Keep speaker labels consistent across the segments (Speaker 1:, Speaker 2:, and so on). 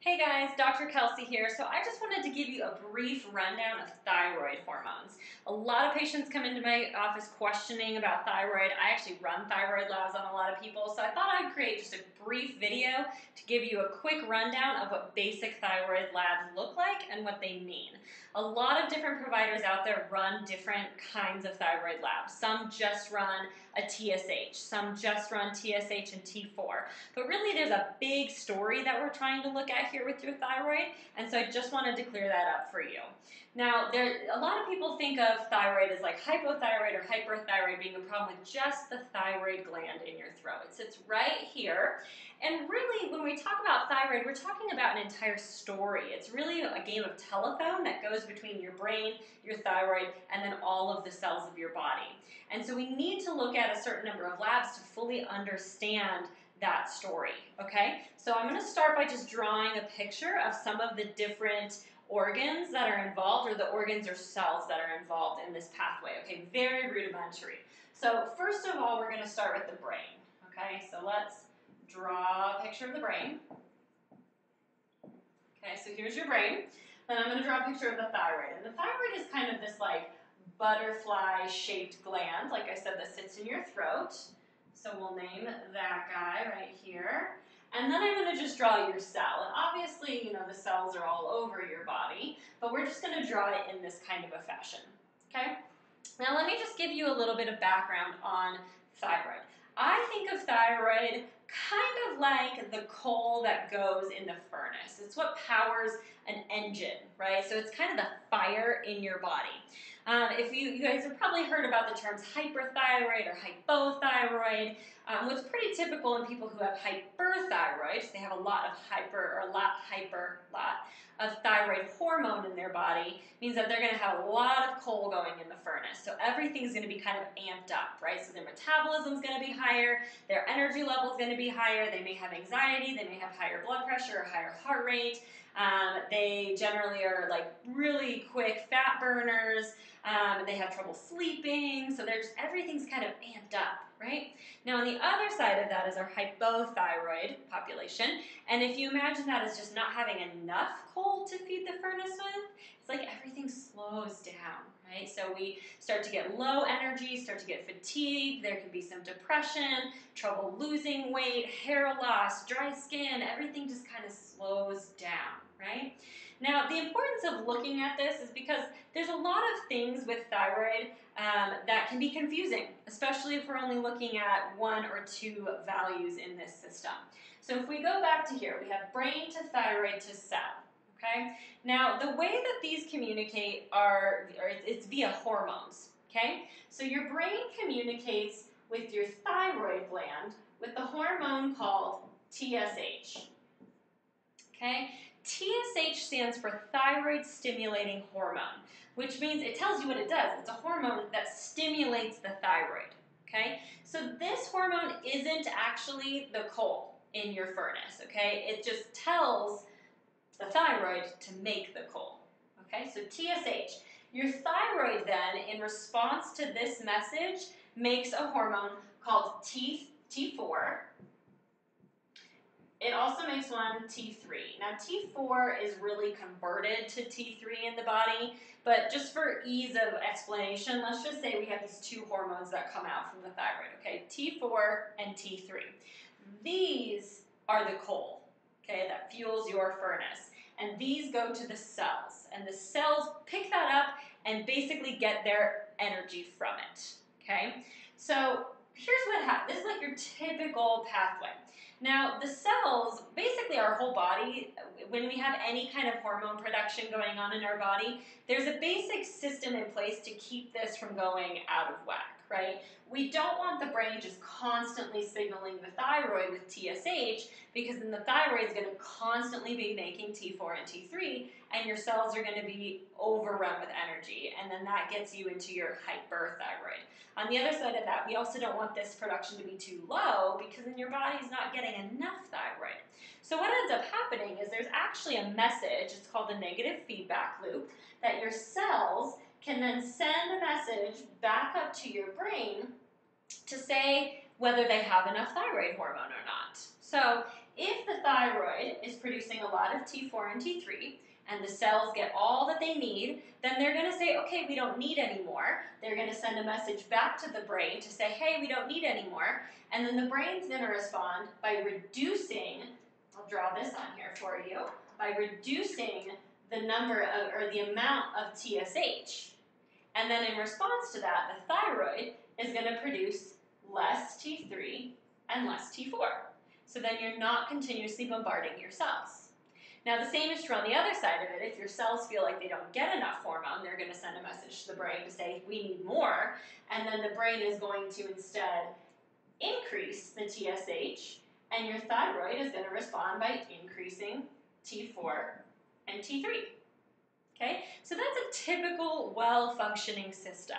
Speaker 1: Hey guys, Dr. Kelsey here. So I just wanted to give you a brief rundown of thyroid hormones. A lot of patients come into my office questioning about thyroid. I actually run thyroid labs on a lot of people, so I thought I'd create just a brief video to give you a quick rundown of what basic thyroid labs look like and what they mean. A lot of different providers out there run different kinds of thyroid labs. Some just run a TSH, some just run TSH and T4. But really there's a big story that we're trying to look at here with your thyroid, and so I just wanted to clear that up for you. Now, there a lot of people think of thyroid as like hypothyroid or hyperthyroid being a problem with just the thyroid gland in your throat. It sits right here. And really, when we talk about thyroid, we're talking about an entire story. It's really a game of telephone that goes between your brain, your thyroid, and then all of the cells of your body. And so we need to look at a certain number of labs to fully understand that story, okay? So I'm gonna start by just drawing a picture of some of the different organs that are involved or the organs or cells that are involved in this pathway, okay? Very rudimentary. So first of all, we're gonna start with the brain, okay? So let's draw a picture of the brain. Okay, so here's your brain. Then I'm gonna draw a picture of the thyroid. And the thyroid is kind of this like butterfly shaped gland, like I said, that sits in your throat. So we'll name that guy right here. And then I'm going to just draw your cell. And obviously, you know, the cells are all over your body, but we're just going to draw it in this kind of a fashion. Okay? Now let me just give you a little bit of background on thyroid. I think of thyroid kind of like the coal that goes in the furnace. It's what powers an engine, right? So it's kind of the fire in your body. Um, if you, you, guys have probably heard about the terms hyperthyroid or hypothyroid, um, what's pretty typical in people who have hyperthyroid, they have a lot of hyper or a lot hyper, lot of thyroid hormone in their body, means that they're going to have a lot of coal going in the furnace. So everything's going to be kind of amped up, right? So their metabolism's going to be higher, their energy level is going to be higher, they may have anxiety, they may have higher blood pressure or higher heart rate. Um, they generally are like really quick fat burners. Um, they have trouble sleeping. So there's everything's kind of amped up, right? Now on the other side of that is our hypothyroid population. And if you imagine that as just not having enough coal to feed the furnace with, it's like everything slows down, right? So we start to get low energy, start to get fatigue, there can be some depression, trouble losing weight, hair loss, dry skin, everything just kind of slows down, right? Now, the importance of looking at this is because there's a lot of things with thyroid um, that can be confusing, especially if we're only looking at one or two values in this system. So if we go back to here, we have brain to thyroid to cell. Okay. Now, the way that these communicate are, it's via hormones. Okay. So your brain communicates with your thyroid gland with the hormone called TSH. Okay. TSH stands for thyroid stimulating hormone, which means it tells you what it does. It's a hormone that stimulates the thyroid. Okay, so this hormone isn't actually the coal in your furnace. Okay, it just tells the thyroid to make the coal. Okay, so TSH. Your thyroid then, in response to this message, makes a hormone called T, T4, it also makes one T3. Now T4 is really converted to T3 in the body, but just for ease of explanation, let's just say we have these two hormones that come out from the thyroid, okay? T4 and T3. These are the coal, okay, that fuels your furnace. And these go to the cells, and the cells pick that up and basically get their energy from it, okay? So here's what happens. This is like your typical pathway. Now, the cells, basically our whole body, when we have any kind of hormone production going on in our body, there's a basic system in place to keep this from going out of whack, right? We don't want the brain just constantly signaling the thyroid with TSH because then the thyroid is going to constantly be making T4 and T3 and your cells are going to be overrun with energy and then that gets you into your hyperthyroid. On the other side of that, we also don't want this production to be too low because then your body's not getting enough thyroid. So what ends up happening is there's actually a message, it's called a negative feedback loop, that your cells can then send a message back up to your brain to say whether they have enough thyroid hormone or not. So if the thyroid is producing a lot of T4 and T3, and the cells get all that they need, then they're going to say, okay, we don't need anymore. They're going to send a message back to the brain to say, hey, we don't need anymore. And then the brain's going to respond by reducing, I'll draw this on here for you, by reducing the number of, or the amount of TSH. And then in response to that, the thyroid is going to produce less T3 and less T4. So then you're not continuously bombarding your cells. Now the same is true on the other side of it. If your cells feel like they don't get enough hormone, they're going to send a message to the brain to say, we need more. And then the brain is going to instead increase the TSH, and your thyroid is going to respond by increasing T4 and T3. Okay, so that's a typical well-functioning system.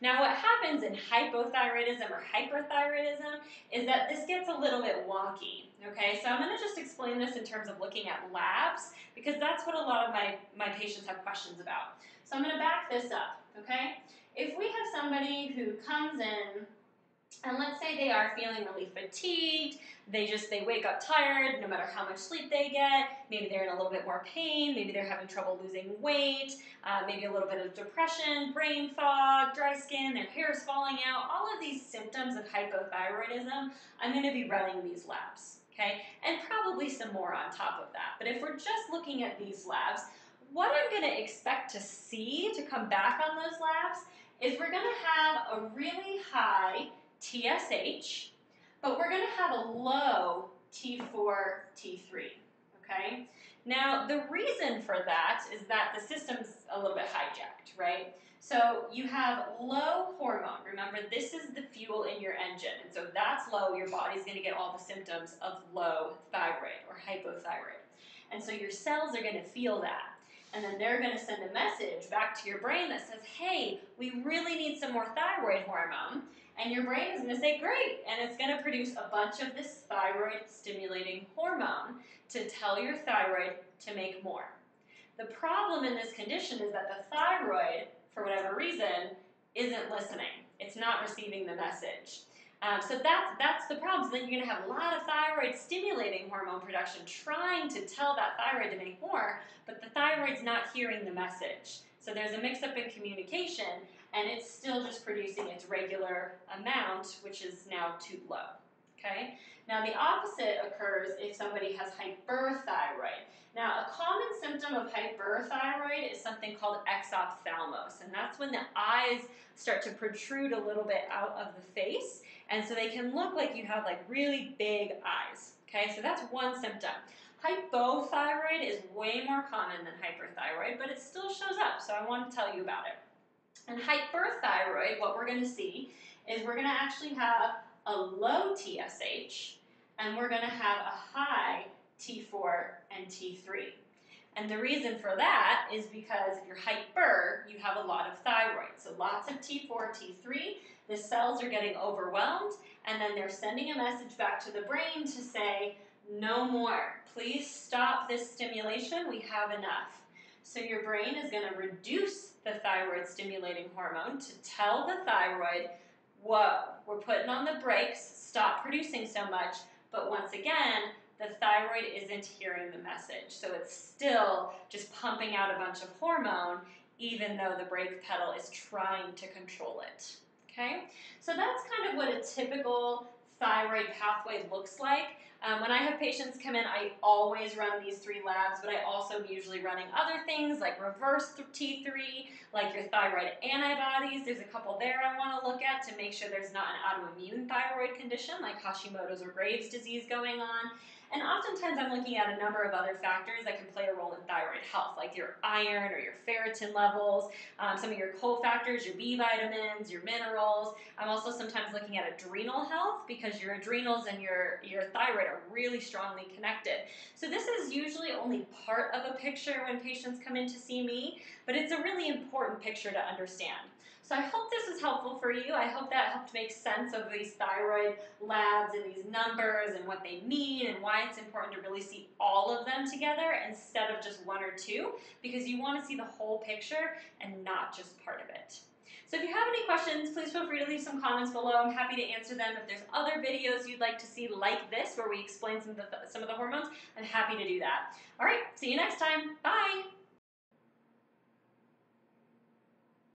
Speaker 1: Now what happens in hypothyroidism or hyperthyroidism is that this gets a little bit wonky. Okay, so I'm going to just explain this in terms of looking at labs because that's what a lot of my, my patients have questions about. So I'm going to back this up, okay? If we have somebody who comes in and let's say they are feeling really fatigued, they just, they wake up tired no matter how much sleep they get, maybe they're in a little bit more pain, maybe they're having trouble losing weight, uh, maybe a little bit of depression, brain fog, dry skin, their hair is falling out, all of these symptoms of hypothyroidism, I'm going to be running these labs, okay? And probably some more on top of that. But if we're just looking at these labs, what I'm going to expect to see to come back on those labs is we're going to have a really high TSH, but we're going to have a low T4, T3, okay? Now, the reason for that is that the system's a little bit hijacked, right? So you have low hormone. Remember, this is the fuel in your engine. And so that's low. Your body's going to get all the symptoms of low thyroid or hypothyroid. And so your cells are going to feel that. And then they're going to send a message back to your brain that says, hey, we really need some more thyroid hormone. And your brain is going to say, great. And it's going to produce a bunch of this thyroid stimulating hormone to tell your thyroid to make more. The problem in this condition is that the thyroid, for whatever reason, isn't listening. It's not receiving the message. Um, so that's, that's the problem. So then you're going to have a lot of thyroid stimulating hormone production trying to tell that thyroid to make more, but the thyroid's not hearing the message. So there's a mix up in communication, and it's still just producing its regular amount, which is now too low. Okay? Now the opposite occurs if somebody has hyperthyroid. Now a common symptom of hyperthyroid is something called exophthalmos, and that's when the eyes start to protrude a little bit out of the face, and so they can look like you have like really big eyes. Okay, so that's one symptom. Hypothyroid is way more common than hyperthyroid, but it still shows up, so I want to tell you about it. And hyperthyroid, what we're going to see is we're going to actually have a low TSH and we're going to have a high T4 and T3. And the reason for that is because if you're hyper, you have a lot of thyroid. So lots of T4, T3, the cells are getting overwhelmed, and then they're sending a message back to the brain to say, no more. Please stop this stimulation. We have enough. So your brain is going to reduce the thyroid stimulating hormone to tell the thyroid, whoa, we're putting on the brakes, stop producing so much. But once again, the thyroid isn't hearing the message. So it's still just pumping out a bunch of hormone, even though the brake pedal is trying to control it. Okay? So that's kind of what a typical thyroid pathway looks like. Um, when I have patients come in, I always run these three labs, but I also am usually running other things like reverse T3, like your thyroid antibodies. There's a couple there I want to look at to make sure there's not an autoimmune thyroid condition like Hashimoto's or Graves' disease going on. And oftentimes I'm looking at a number of other factors that can play a role in thyroid health, like your iron or your ferritin levels, um, some of your cofactors, your B vitamins, your minerals. I'm also sometimes looking at adrenal health because your adrenals and your, your thyroid are really strongly connected. So this is usually only part of a picture when patients come in to see me, but it's a really important picture to understand. So I hope this is helpful for you. I hope that helped make sense of these thyroid labs and these numbers and what they mean and why it's important to really see all of them together instead of just one or two because you want to see the whole picture and not just part of it. So if you have any questions, please feel free to leave some comments below. I'm happy to answer them. If there's other videos you'd like to see like this, where we explain some of the, some of the hormones, I'm happy to do that. All right, see you next time. Bye.